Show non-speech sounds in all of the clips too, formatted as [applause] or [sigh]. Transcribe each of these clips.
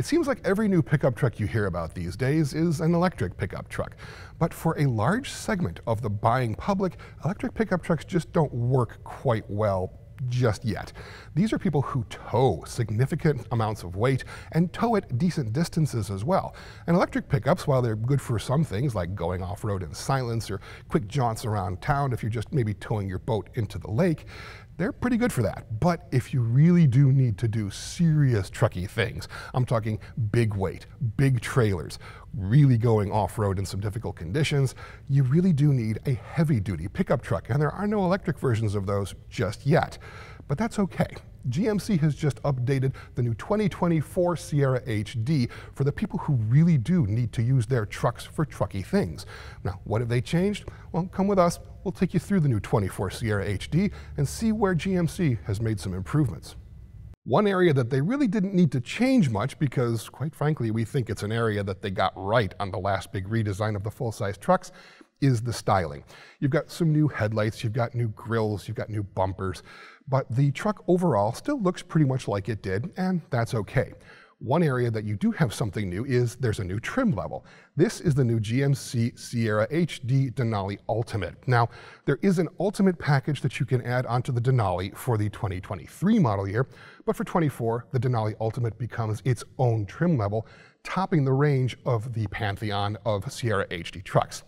It seems like every new pickup truck you hear about these days is an electric pickup truck. But for a large segment of the buying public, electric pickup trucks just don't work quite well just yet. These are people who tow significant amounts of weight and tow at decent distances as well. And electric pickups, while they're good for some things like going off road in silence or quick jaunts around town if you're just maybe towing your boat into the lake, they're pretty good for that. But if you really do need to do serious trucky things, I'm talking big weight, big trailers, really going off-road in some difficult conditions, you really do need a heavy-duty pickup truck, and there are no electric versions of those just yet. But that's okay. GMC has just updated the new 2024 Sierra HD for the people who really do need to use their trucks for trucky things. Now, what have they changed? Well, come with us. We'll take you through the new 24 Sierra HD and see where GMC has made some improvements. One area that they really didn't need to change much because, quite frankly, we think it's an area that they got right on the last big redesign of the full-size trucks is the styling. You've got some new headlights, you've got new grills, you've got new bumpers, but the truck overall still looks pretty much like it did, and that's okay. One area that you do have something new is there's a new trim level. This is the new GMC Sierra HD Denali Ultimate. Now, there is an Ultimate package that you can add onto the Denali for the 2023 model year, but for 24, the Denali Ultimate becomes its own trim level, topping the range of the pantheon of Sierra HD trucks,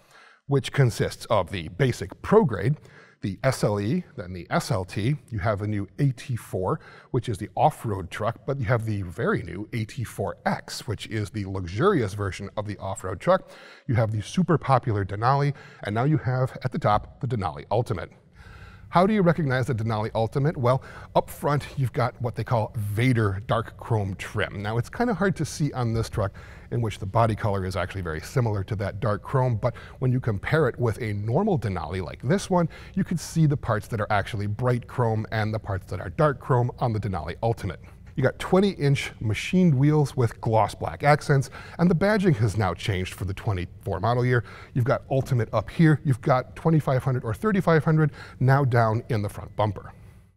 which consists of the basic Pro Grade, the SLE, then the SLT. You have a new AT4, which is the off-road truck, but you have the very new AT4X, which is the luxurious version of the off-road truck. You have the super popular Denali, and now you have at the top the Denali Ultimate. How do you recognize the Denali Ultimate? Well, up front, you've got what they call Vader dark chrome trim. Now, it's kind of hard to see on this truck in which the body color is actually very similar to that dark chrome, but when you compare it with a normal Denali like this one, you can see the parts that are actually bright chrome and the parts that are dark chrome on the Denali Ultimate. You got 20 inch machined wheels with gloss black accents, and the badging has now changed for the 24 model year. You've got Ultimate up here, you've got 2500 or 3500 now down in the front bumper.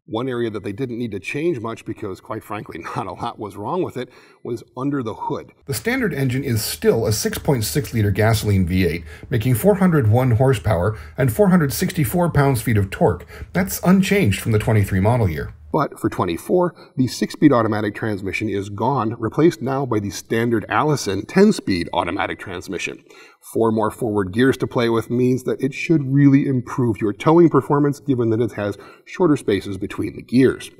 One area that they didn't need to change much because, quite frankly, [laughs] not a lot was wrong with it was under the hood. The standard engine is still a 6.6 liter gasoline V8, making 401 horsepower and 464 pounds feet of torque. That's unchanged from the 23 model year. But for 24, the 6-speed automatic transmission is gone, replaced now by the standard Allison 10-speed automatic transmission. Four more forward gears to play with means that it should really improve your towing performance given that it has shorter spaces between the gears.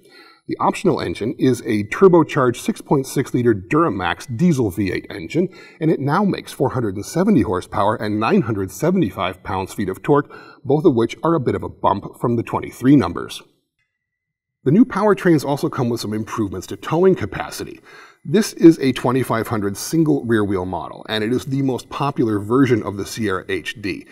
The optional engine is a turbocharged 6.6 liter Duramax diesel V8 engine, and it now makes 470 horsepower and 975 pounds feet of torque, both of which are a bit of a bump from the 23 numbers. The new powertrains also come with some improvements to towing capacity. This is a 2500 single rear wheel model, and it is the most popular version of the Sierra HD.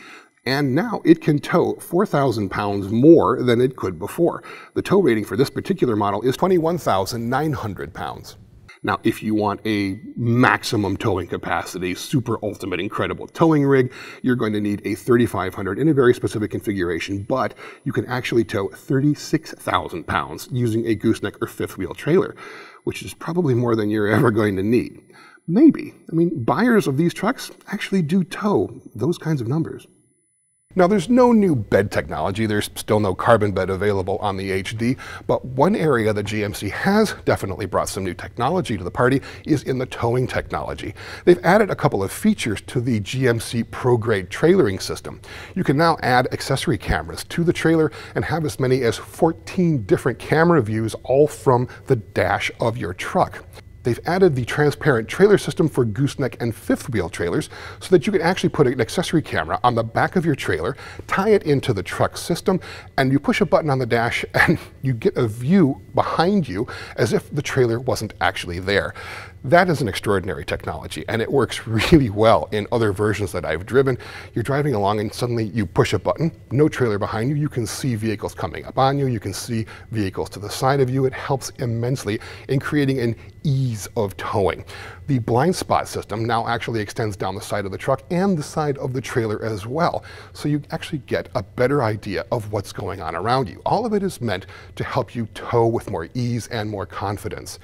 And now it can tow 4,000 pounds more than it could before. The tow rating for this particular model is 21,900 pounds. Now, if you want a maximum towing capacity, super ultimate incredible towing rig, you're going to need a 3500 in a very specific configuration, but you can actually tow 36,000 pounds using a gooseneck or fifth wheel trailer, which is probably more than you're ever going to need. Maybe. I mean, buyers of these trucks actually do tow those kinds of numbers. Now there's no new bed technology, there's still no carbon bed available on the HD, but one area that GMC has definitely brought some new technology to the party is in the towing technology. They've added a couple of features to the GMC Pro Grade trailering system. You can now add accessory cameras to the trailer and have as many as 14 different camera views all from the dash of your truck. They've added the transparent trailer system for gooseneck and fifth wheel trailers so that you can actually put an accessory camera on the back of your trailer, tie it into the truck system, and you push a button on the dash [laughs] and you get a view behind you as if the trailer wasn't actually there. That is an extraordinary technology, and it works [laughs] really well in other versions that I've driven. You're driving along and suddenly you push a button, no trailer behind you, you can see vehicles coming up on you, you can see vehicles to the side of you. It helps immensely in creating an ease of towing. The blind spot system now actually extends down the side of the truck and the side of the trailer as well, so you actually get a better idea of what's going on around you. All of it is meant to help you tow with more ease and more confidence.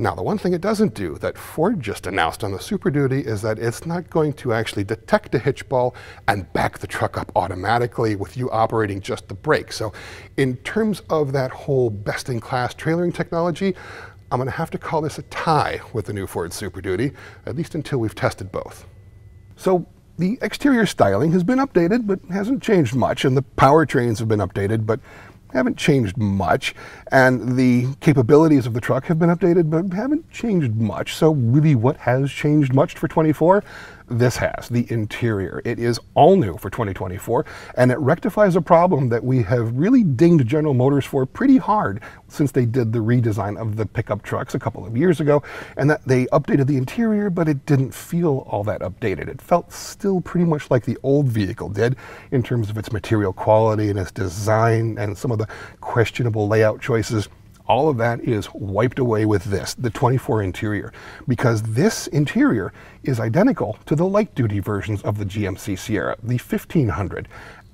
Now, the one thing it doesn't do that Ford just announced on the Super Duty is that it's not going to actually detect a hitch ball and back the truck up automatically with you operating just the brake. So, in terms of that whole best in class trailering technology, I'm going to have to call this a tie with the new Ford Super Duty, at least until we've tested both. So, the exterior styling has been updated, but hasn't changed much, and the powertrains have been updated, but haven't changed much, and the capabilities of the truck have been updated, but haven't changed much. So really what has changed much for 24? This has, the interior. It is all new for 2024, and it rectifies a problem that we have really dinged General Motors for pretty hard since they did the redesign of the pickup trucks a couple of years ago, and that they updated the interior, but it didn't feel all that updated. It felt still pretty much like the old vehicle did in terms of its material quality and its design and some of the questionable layout choices all of that is wiped away with this, the 24 interior, because this interior is identical to the light duty versions of the GMC Sierra, the 1500.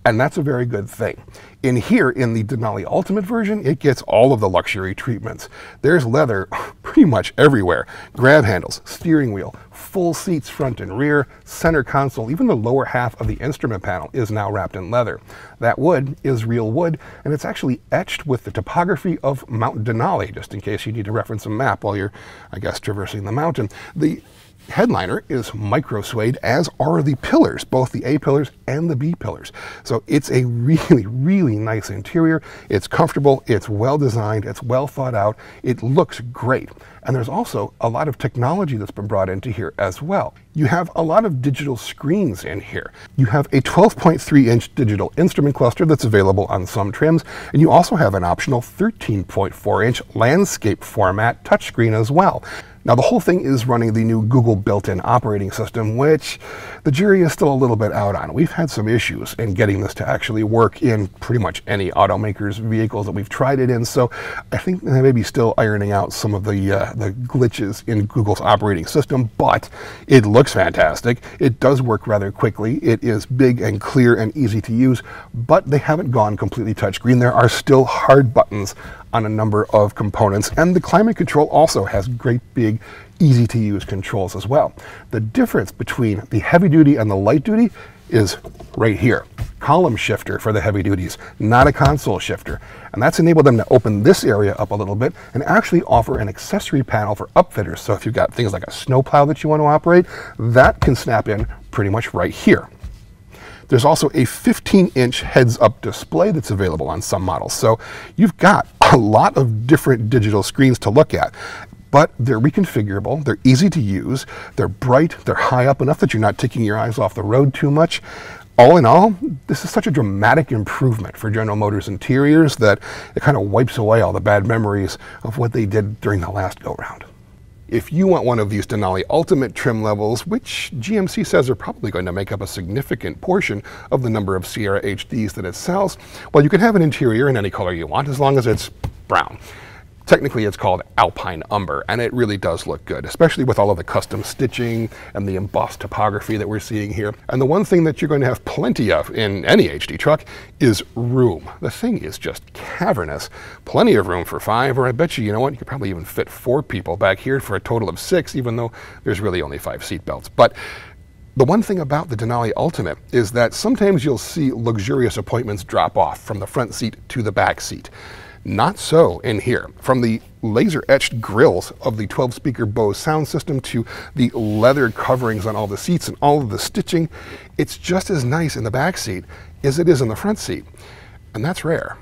And that's a very good thing. In here, in the Denali Ultimate version, it gets all of the luxury treatments. There's leather [laughs] pretty much everywhere. Grab handles, steering wheel, full seats front and rear, center console, even the lower half of the instrument panel is now wrapped in leather. That wood is real wood, and it's actually etched with the topography of Mount Denali, just in case you need to reference a map while you're, I guess, traversing the mountain. The headliner is micro suede, as are the pillars, both the A pillars and the B pillars. So it's a really, really nice interior. It's comfortable, it's well designed, it's well thought out, it looks great. And there's also a lot of technology that's been brought into here as well. You have a lot of digital screens in here. You have a 12.3 inch digital instrument cluster that's available on some trims, and you also have an optional 13.4 inch landscape format touchscreen as well. Now, the whole thing is running the new Google built-in operating system, which the jury is still a little bit out on. We've had some issues in getting this to actually work in pretty much any automaker's vehicles that we've tried it in, so I think they may be still ironing out some of the, uh, the glitches in Google's operating system, but it looks fantastic. It does work rather quickly. It is big and clear and easy to use, but they haven't gone completely touchscreen. There are still hard buttons on a number of components. And the climate control also has great big easy to use controls as well. The difference between the heavy duty and the light duty is right here. Column shifter for the heavy duties, not a console shifter. And that's enabled them to open this area up a little bit and actually offer an accessory panel for upfitters. So if you've got things like a snowplow that you want to operate, that can snap in pretty much right here. There's also a 15 inch heads up display that's available on some models. So you've got [laughs] a lot of different digital screens to look at but they're reconfigurable, they're easy to use, they're bright, they're high up enough that you're not taking your eyes off the road too much. All in all, this is such a dramatic improvement for General Motors interiors that it kind of wipes away all the bad memories of what they did during the last go round. If you want one of these Denali Ultimate trim levels, which GMC says are probably going to make up a significant portion of the number of Sierra HDs that it sells, well, you can have an interior in any color you want as long as it's brown. Technically, it's called Alpine Umber, and it really does look good, especially with all of the custom stitching and the embossed topography that we're seeing here. And the one thing that you're going to have plenty of in any HD truck is room. The thing is just cavernous. Plenty of room for five, or I bet you, you know what, you could probably even fit four people back here for a total of six, even though there's really only five seat belts. But the one thing about the Denali Ultimate is that sometimes you'll see luxurious appointments drop off from the front seat to the back seat. Not so in here. From the laser etched grills of the 12 speaker Bose sound system to the leather coverings on all the seats and all of the stitching, it's just as nice in the back seat as it is in the front seat. And that's rare.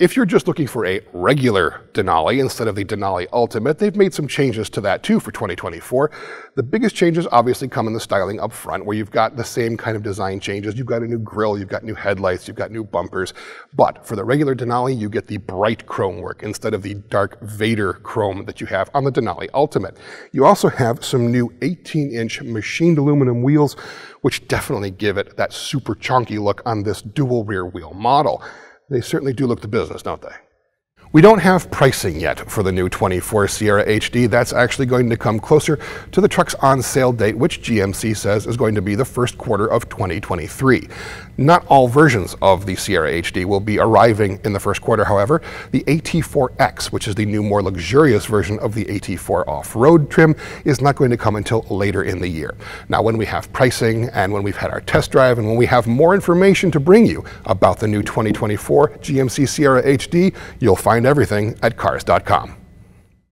If you're just looking for a regular Denali instead of the Denali Ultimate, they've made some changes to that too for 2024. The biggest changes obviously come in the styling up front, where you've got the same kind of design changes. You've got a new grille, you've got new headlights, you've got new bumpers. But for the regular Denali, you get the bright chrome work instead of the dark Vader chrome that you have on the Denali Ultimate. You also have some new 18-inch machined aluminum wheels, which definitely give it that super chunky look on this dual rear wheel model. They certainly do look the business, don't they? We don't have pricing yet for the new 24 Sierra HD. That's actually going to come closer to the truck's on sale date, which GMC says is going to be the first quarter of 2023. Not all versions of the Sierra HD will be arriving in the first quarter, however. The AT4X, which is the new, more luxurious version of the AT4 off road trim, is not going to come until later in the year. Now, when we have pricing and when we've had our test drive and when we have more information to bring you about the new 2024 GMC Sierra HD, you'll find everything at cars.com.